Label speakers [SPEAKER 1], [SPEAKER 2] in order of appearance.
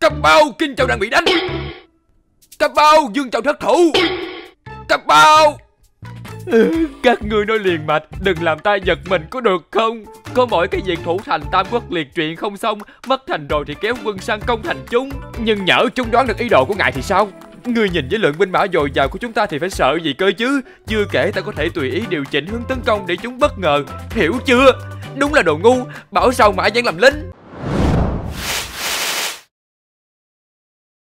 [SPEAKER 1] Cấp bao Kinh Châu đang bị đánh. Cấp bao Dương Châu thất thủ. Cấp bao.
[SPEAKER 2] Các ngươi nói liền mạch, Đừng làm ta giật mình có được không? Có mỗi cái việc thủ thành tam quốc liệt truyện không xong, Mất thành rồi thì kéo quân sang công thành chúng.
[SPEAKER 1] Nhưng nhỡ chúng đoán được ý đồ của ngài thì sao? Ngươi nhìn với lượng binh mã dồi dào của chúng ta thì phải sợ gì cơ chứ? Chưa kể ta có thể tùy ý điều chỉnh hướng tấn công để chúng bất ngờ. Hiểu chưa? Đúng là đồ ngu, Bảo sao mã vẫn làm lính?